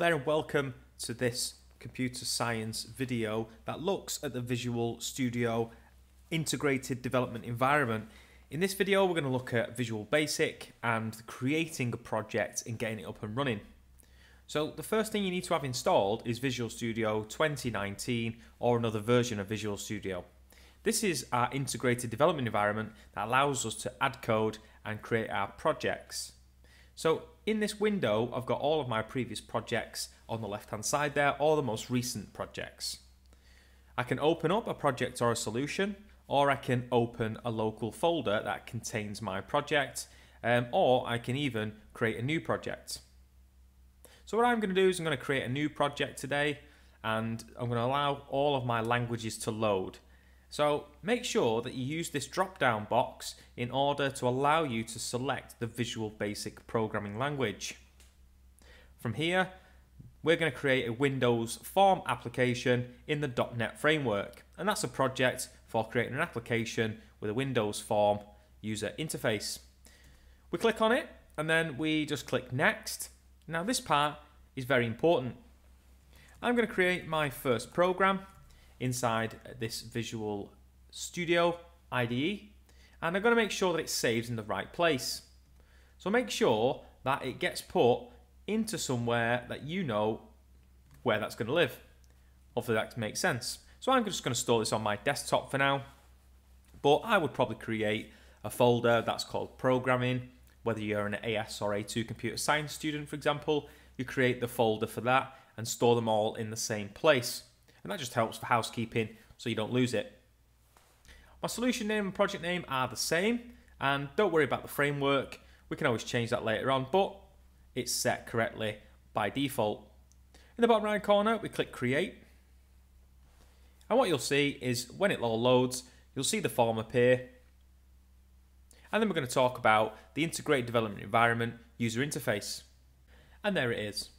there and welcome to this computer science video that looks at the Visual Studio integrated development environment. In this video we're going to look at Visual Basic and creating a project and getting it up and running. So the first thing you need to have installed is Visual Studio 2019 or another version of Visual Studio. This is our integrated development environment that allows us to add code and create our projects. So in this window, I've got all of my previous projects on the left hand side there, all the most recent projects. I can open up a project or a solution, or I can open a local folder that contains my project, um, or I can even create a new project. So what I'm going to do is I'm going to create a new project today, and I'm going to allow all of my languages to load. So make sure that you use this drop down box in order to allow you to select the Visual Basic programming language. From here, we're going to create a Windows form application in the .NET framework. And that's a project for creating an application with a Windows form user interface. We click on it and then we just click next. Now this part is very important. I'm going to create my first program inside this Visual Studio IDE and I'm going to make sure that it saves in the right place. So make sure that it gets put into somewhere that you know where that's going to live. Hopefully that makes sense. So I'm just going to store this on my desktop for now, but I would probably create a folder that's called programming, whether you're an AS or A2 computer science student, for example, you create the folder for that and store them all in the same place and that just helps for housekeeping so you don't lose it. My solution name and project name are the same and don't worry about the framework, we can always change that later on, but it's set correctly by default. In the bottom right corner, we click create. And what you'll see is when it all loads, you'll see the form appear. And then we're going to talk about the integrated development environment user interface. And there it is.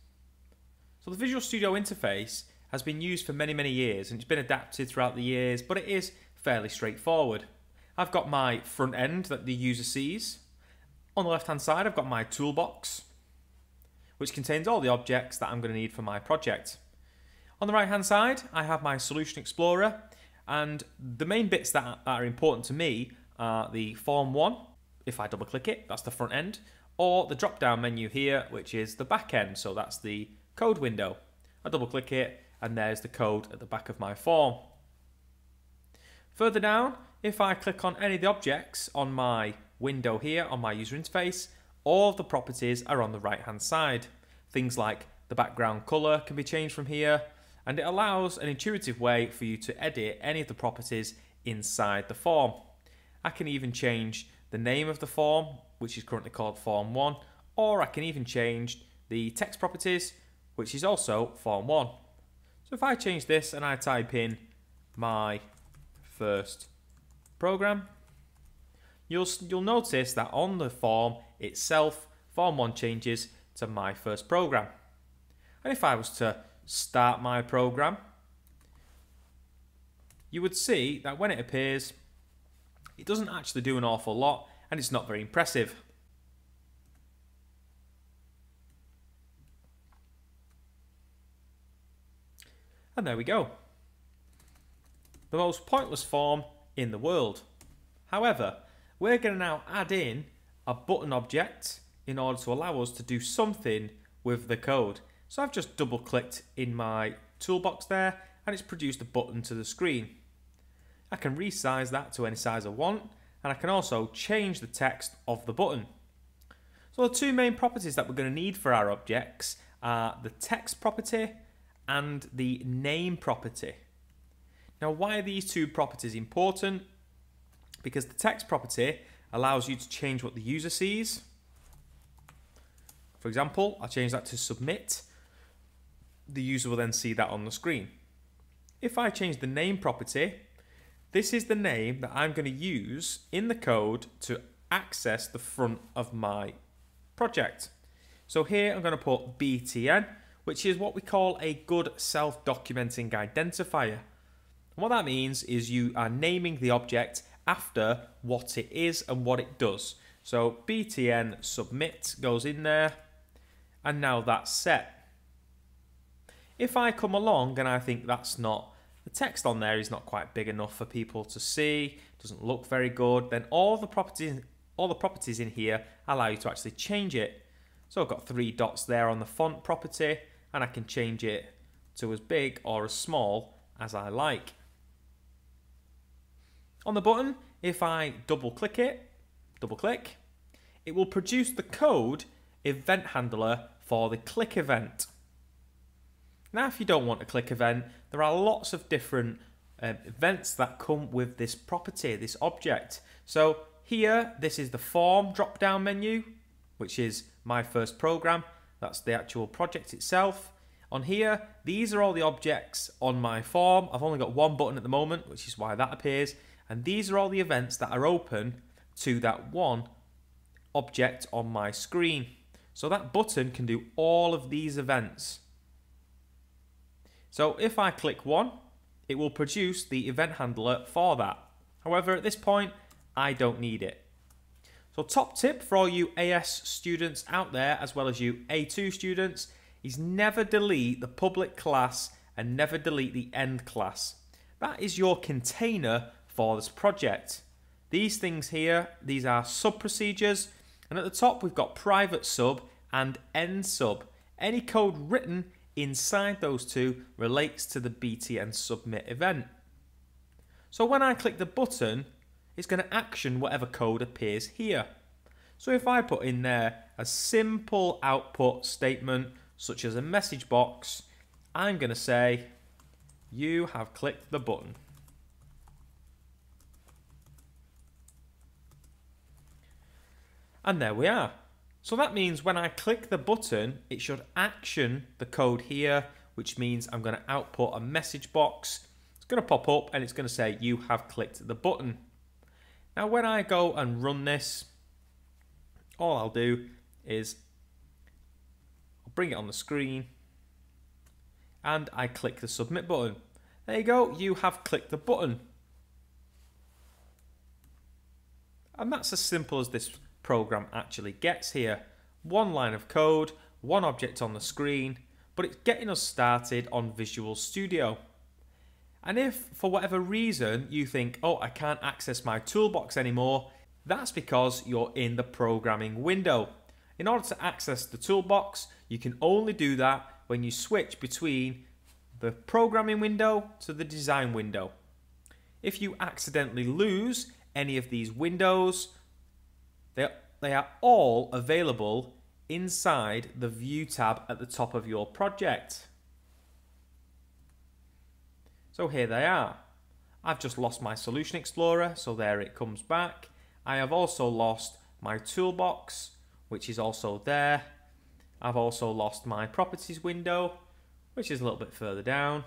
So the Visual Studio interface has been used for many, many years and it's been adapted throughout the years, but it is fairly straightforward. I've got my front end that the user sees. On the left hand side, I've got my toolbox, which contains all the objects that I'm going to need for my project. On the right hand side, I have my Solution Explorer, and the main bits that are important to me are the Form 1, if I double click it, that's the front end, or the drop down menu here, which is the back end, so that's the code window. I double click it, and there's the code at the back of my form. Further down, if I click on any of the objects on my window here on my user interface, all the properties are on the right hand side. Things like the background colour can be changed from here, and it allows an intuitive way for you to edit any of the properties inside the form. I can even change the name of the form, which is currently called Form 1, or I can even change the text properties, which is also Form 1. So if I change this and I type in my first program, you'll, you'll notice that on the form itself, form 1 changes to my first program. And if I was to start my program, you would see that when it appears, it doesn't actually do an awful lot and it's not very impressive. And there we go. The most pointless form in the world. However, we're going to now add in a button object in order to allow us to do something with the code. So I've just double clicked in my toolbox there and it's produced a button to the screen. I can resize that to any size I want and I can also change the text of the button. So the two main properties that we're going to need for our objects are the text property and the name property. Now, why are these two properties important? Because the text property allows you to change what the user sees. For example, I'll change that to submit. The user will then see that on the screen. If I change the name property, this is the name that I'm going to use in the code to access the front of my project. So here I'm going to put BTN which is what we call a good self-documenting identifier. And what that means is you are naming the object after what it is and what it does. So btn submit goes in there, and now that's set. if I come along and I think that's not, the text on there is not quite big enough for people to see, doesn't look very good, then all the properties, all the properties in here allow you to actually change it. So I've got three dots there on the font property and I can change it to as big or as small as I like. On the button, if I double click it, double click, it will produce the code event handler for the click event. Now, if you don't want a click event, there are lots of different um, events that come with this property, this object. So here, this is the form drop down menu, which is my first program. That's the actual project itself. On here, these are all the objects on my form. I've only got one button at the moment, which is why that appears. And these are all the events that are open to that one object on my screen. So that button can do all of these events. So if I click one, it will produce the event handler for that. However, at this point, I don't need it. So top tip for all you AS students out there, as well as you A2 students, is never delete the public class and never delete the end class. That is your container for this project. These things here, these are sub procedures, and at the top we've got private sub and end sub. Any code written inside those two relates to the btn submit event. So when I click the button, it's going to action whatever code appears here. So if I put in there a simple output statement such as a message box, I'm going to say, you have clicked the button. And there we are. So that means when I click the button, it should action the code here, which means I'm going to output a message box. It's going to pop up and it's going to say you have clicked the button. Now when I go and run this, all I'll do is I'll bring it on the screen and I click the submit button. There you go, you have clicked the button. And that's as simple as this program actually gets here. One line of code, one object on the screen, but it's getting us started on Visual Studio. And if, for whatever reason, you think, oh, I can't access my toolbox anymore, that's because you're in the programming window. In order to access the toolbox, you can only do that when you switch between the programming window to the design window. If you accidentally lose any of these windows, they, are all available inside the View tab at the top of your project. So here they are. I've just lost my Solution Explorer, so there it comes back. I have also lost my toolbox, which is also there. I've also lost my properties window, which is a little bit further down.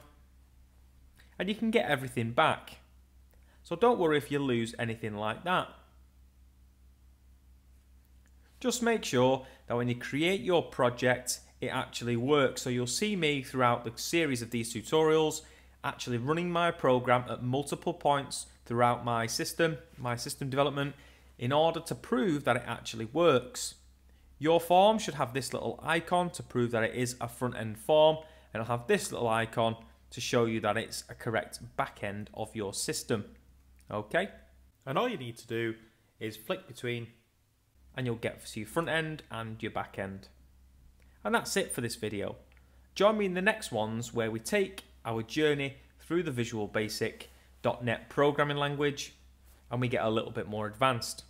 And you can get everything back. So don't worry if you lose anything like that. Just make sure that when you create your project, it actually works. So you'll see me throughout the series of these tutorials actually running my program at multiple points throughout my system, my system development, in order to prove that it actually works. Your form should have this little icon to prove that it is a front end form, and it'll have this little icon to show you that it's a correct back end of your system. Okay? And all you need to do is flick between and you'll get to your front end and your back end. And that's it for this video. Join me in the next ones where we take our journey through the Visual Basic .NET programming language and we get a little bit more advanced.